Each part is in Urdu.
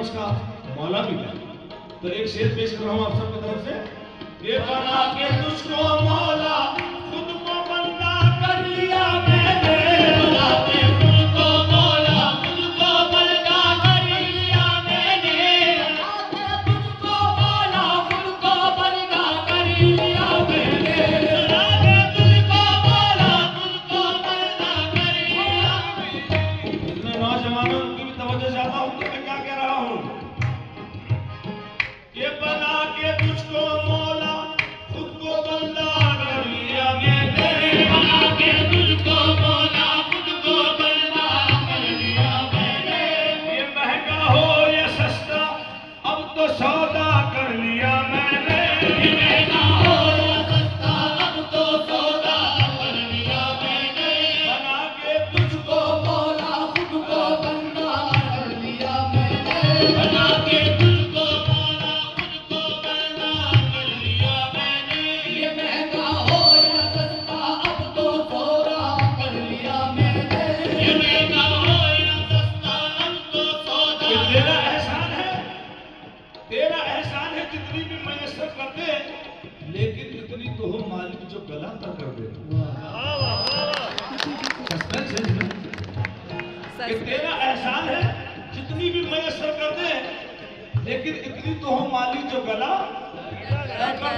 اس کا مولا بھی ہے۔ تو ایک شیر پیش کر رہا ہوں آپ سب کے طرف سے۔ یہ بنا کے تجھ کو مولا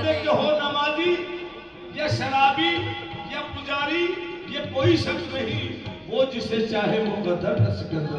کہتے کہ ہو نمازی، یا شرابی، یا پجاری، یہ کوئی شخص نہیں، وہ جسے چاہے مقدر نہ سکندر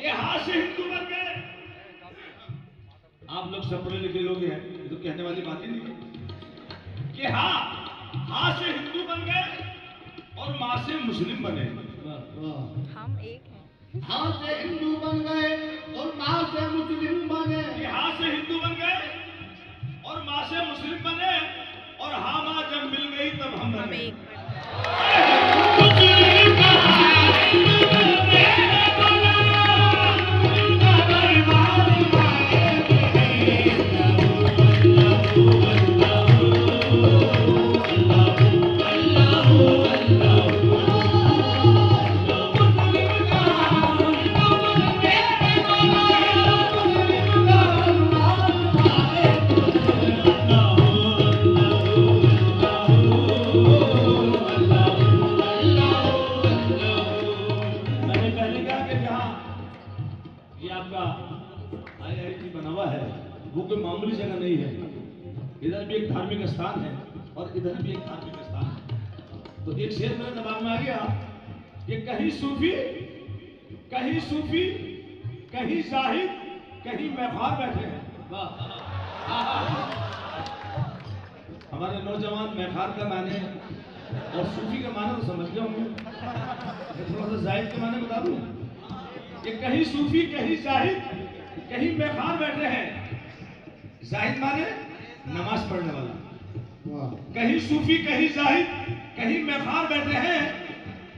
یہ ہاتھ سے ہندو آپ لوگ سب پڑھے لکھے لوگ ہیں یہ تو کہنے والی بات ہی نہیں ہے کہ ہاں ہاں سے ہندو بن گئے اور ماں سے مسلم بنے ہم ایک ہیں ہاں سے ہندو بن گئے اور ماں سے مسلم بنے کہ ہاں سے ہندو بن گئے اور ماں سے مسلم بنے اور ہاں ماں جب مل گئی تب ہم بنے ہم ایک بنے آپ کا آئی آئی ٹی بنا ہوا ہے، وہ کوئی معمولی جگہ نہیں ہے۔ ادھر بھی ایک دھارمک استھان ہے اور ادھر بھی ایک دھارمک استھان ہے۔ تو ایک شیر میرے دماغ میں آ گیا۔ کہ کہیں صوفی کہیں صوفی، کہیں زاہد، کہیں محفار بیٹھے ہیں۔ ہمارے نوجوان محفار کا معنی اور صوفی کا معنی تو سمجھ گئے ہوں گے۔ تھوڑا سا زاہد کا معنی بتا دوں۔ کہ کہیں صوفی کہیں زاہد کہیں بے خان بیٹھے ہیں۔ زاہد مانے؟ نماز پڑھنے والا۔ کہیں صوفی کہیں زاہد کہیں بے خان بیٹھے ہیں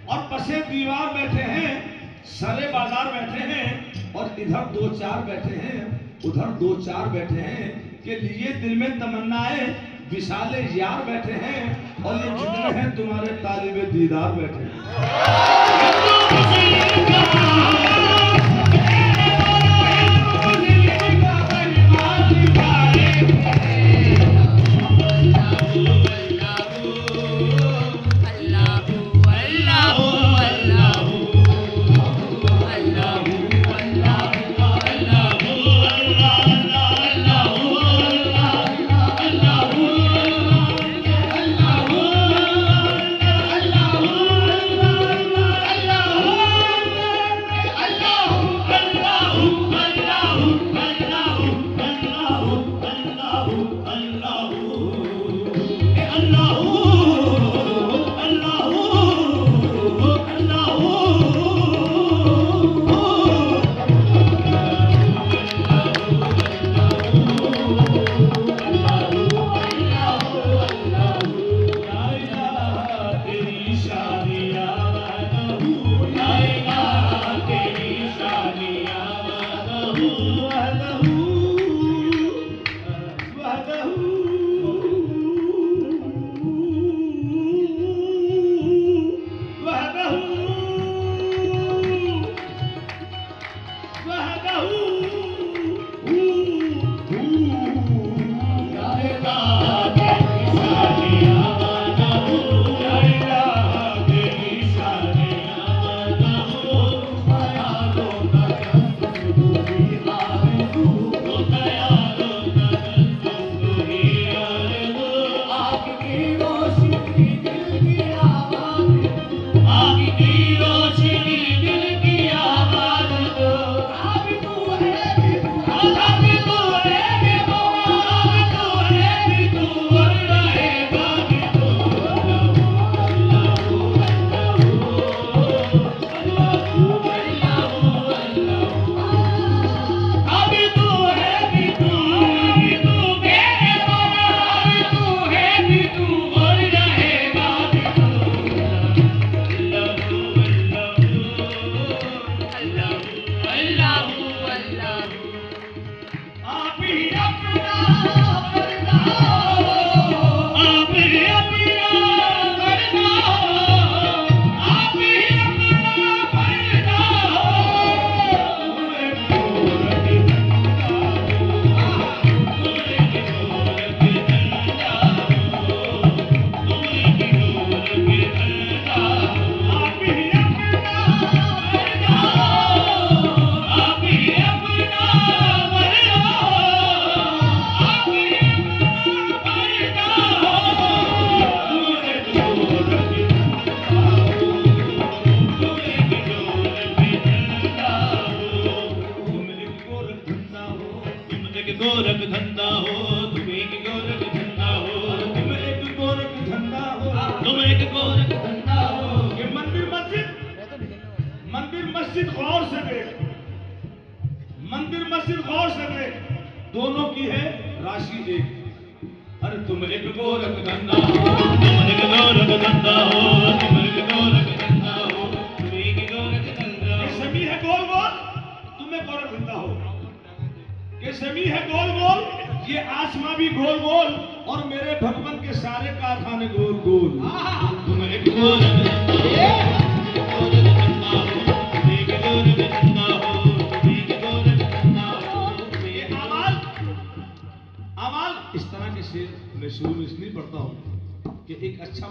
اور پسے دیوار بیٹھے ہیں سرے بازار بیٹھے ہیں اور ادھر دو چار بیٹھے ہیں ادھر دو چار بیٹھے ہیں کہ لیے دل میں تمنائیں وصال یار بیٹھے ہیں اور یہ جتنے ہیں تمہارے طالب دیدار بیٹھے ہیں۔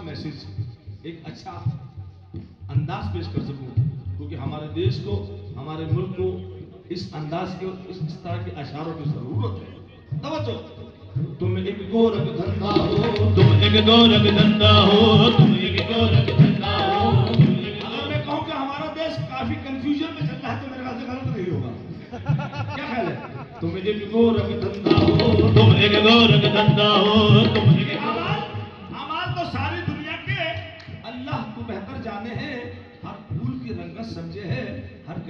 ایک اچھا میسج ایک اچھا انداز پیش کر سکوں، کیونکہ ہمارے دیش کو، ہمارے ملک کو اس انداز کے، اس طرح کے اشاروں کی ضرورت ہے۔ توجہ۔ تم ایک گورک دھندا ہو، تم ایک گورک دھندا ہو، تم ایک گورک دھندا ہو۔ اگر میں کہوں کہ ہمارا دیش کافی کنفیوژن میں چل رہا ہے تو میرے خیال سے غلط نہیں ہوگا۔ کیا خیال ہے؟ تم ایک گورک دھندا ہو، تم ایک گورک دھندا ہو، تم ایک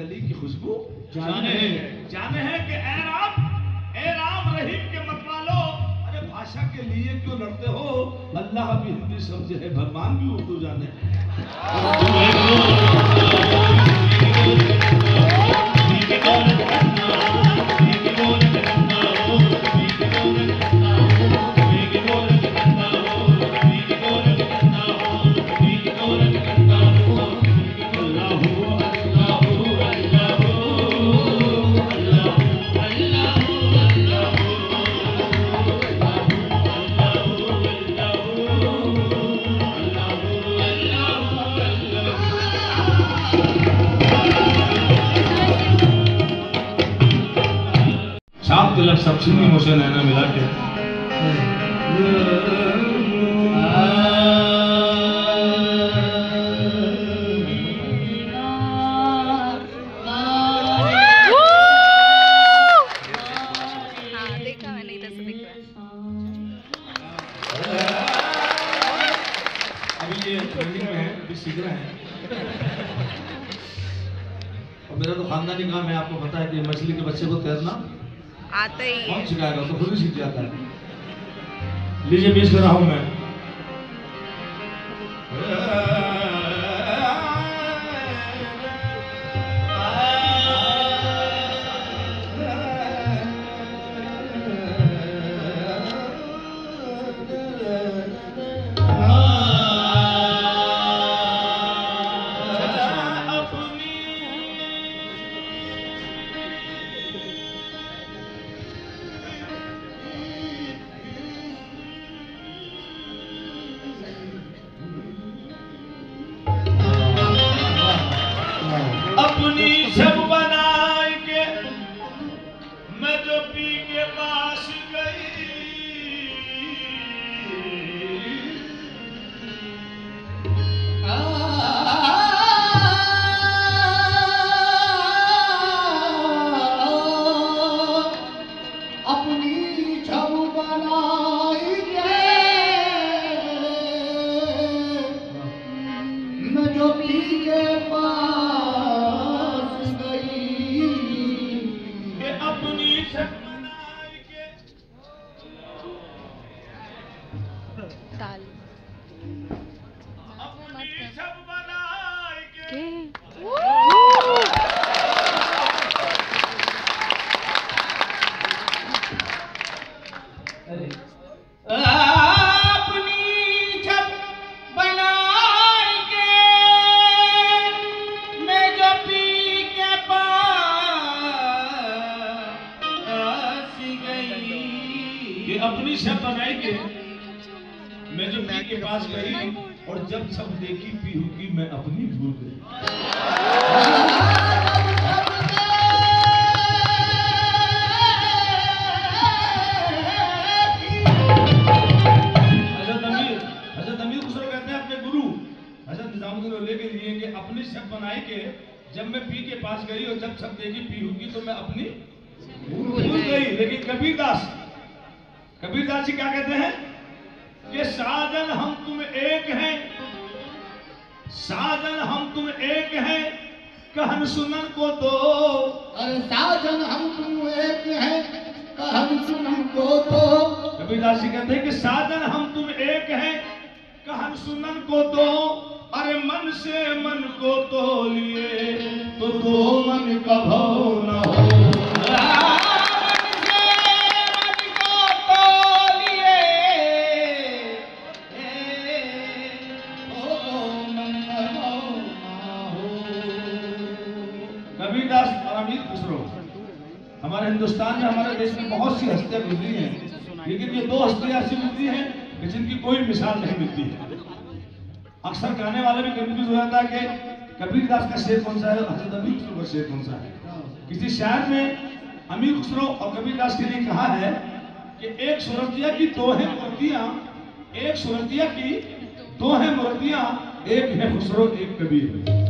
گلی کی خوشبو جانے ہیں۔ جانے ہیں کہ اے رام اے رام رحیم کے مت والو۔ ارے بھاشا کے لیے کیوں لڑتے ہو؟ اللہ بھی ہندی سمجھے ہے بھگوان بھی اردو جانے۔ Şimdi Mosel Nana Melake. de بنائی کہ جب میں پی کے پاس گئی اور جب سب دیکھی پی ہوگی تو میں اپنی بھول گئی۔ لیکن کبیر داس کبیر داس جی کیا کہتے ہیں؟ کہ سادن ہم تم ایک ہیں۔ سادن ہم تم ایک ہیں۔ کہن سنن کو دو ارے سادن ہم تم ایک ہیں۔ کہن سنن کو دو کبیر داس جی کہتے ہیں کہ سادن ہم تم ایک ہیں۔ کہن سنن کو دو ارے من سے من کو تو لیے تو تو من کا بھو نہ ہو۔ ہمارے ہندوستان میں ہمارے دیش میں بہت سی ہستیاں ملتی ہیں، لیکن یہ دو ہستیاں ایسی ملتی ہیں کہ جن کی کوئی مثال نہیں ملتی ہے۔ اکثر کہنے والے بھی کنفیوز ہو جاتا ہے کہ کبیر داس کا شعر کون سا ہے حضرت امیر خسرو کا شعر کون سا ہے؟ کسی شاعر نے امیر خسرو اور کبیر داس کے لیے کہا ہے کہ ایک سورتیہ کی دو ہیں مورتیاں، ایک سورتیہ کی دو ہیں مورتیاں، ایک ہے خسرو، ایک کبیر۔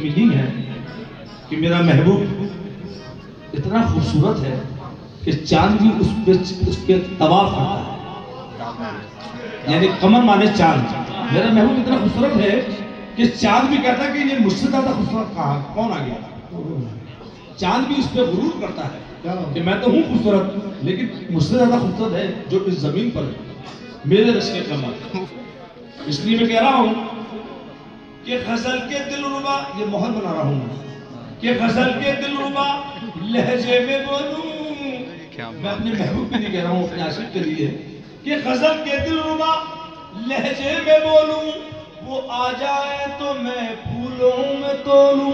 کی میننگ ہے کہ میرا محبوب اتنا خوبصورت ہے کہ چاند بھی اس پہ اس پہ طواف کرتا ہے۔ یعنی کمر مانے چاند۔ میرا محبوب اتنا خوبصورت ہے کہ چاند بھی کہتا ہے کہ یہ مجھ سے زیادہ خوبصورت کہاں کون آ گیا چاند بھی اس پہ غرور کرتا ہے کہ میں تو ہوں خوبصورت، لیکن مجھ سے زیادہ خوبصورت ہے جو اس زمین پر ہے۔ میرے رش کمر۔ اس لیے میں کہہ رہا ہوں کہ غزل کے دل ربا، یہ محل بنا رہا ہوں کہ غزل کے دل ربا لہجے میں بولوں۔ میں اپنے محبوب بھی نہیں کہہ رہا ہوں، اپنے عاشق کے لیے۔ کہ غزل کے دل ربا لہجے میں بولوں، وہ آ جائے تو میں پھولوں میں تولوں۔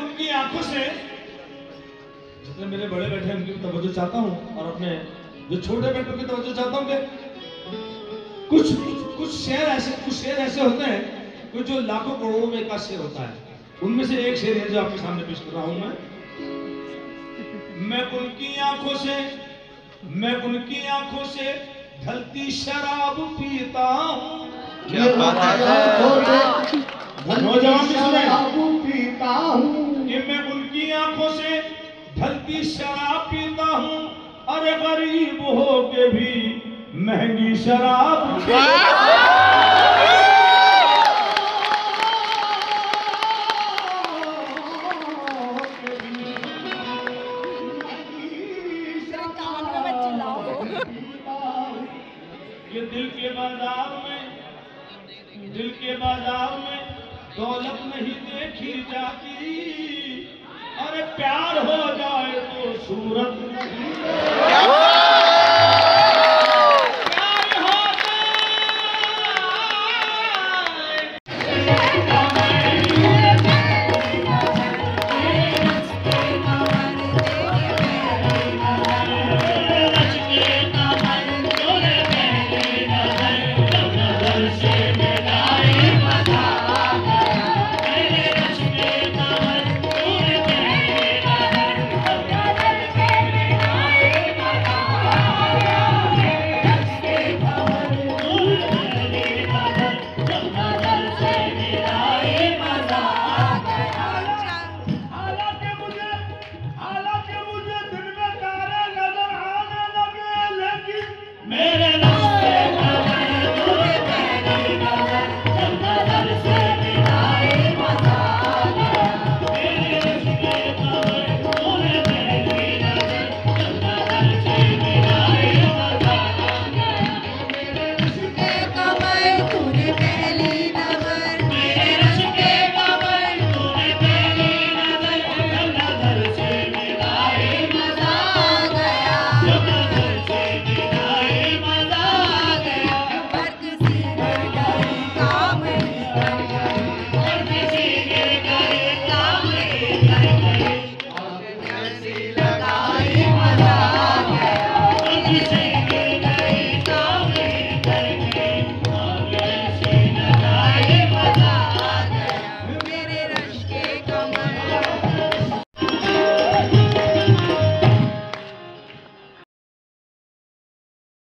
ان کی آنکھوں سے۔ جتنے میرے بڑے بیٹھے ہیں ان کی توجہ چاہتا ہوں اور اپنے جو چھوٹے بیٹھے ان کی توجہ چاہتا ہوں کہ کچھ کچھ شعر ایسے کچھ شعر ایسے ہوتے ہیں کہ جو لاکھوں کروڑوں میں ایک آدھ شعر ہوتا ہے۔ ان میں سے ایک شعر ہے جو آپ کے سامنے پیش کر رہا ہوں میں۔ میں ان کی آنکھوں سے میں ان کی آنکھوں سے ڈھلتی شراب پیتا ہوں۔ کیا بات ہے؟ نوجوان بھی سنیں۔ پیتا ہوں۔ ڈھلتی شراب پیتا ہوں ارے غریب ہو کے بھی مہنگی شراب پیتا ہوں۔ یہ دل کے بازار میں، دل کے بازار میں دولت نہیں دیکھی جاتی ارے پیار ہو جائے تو صورت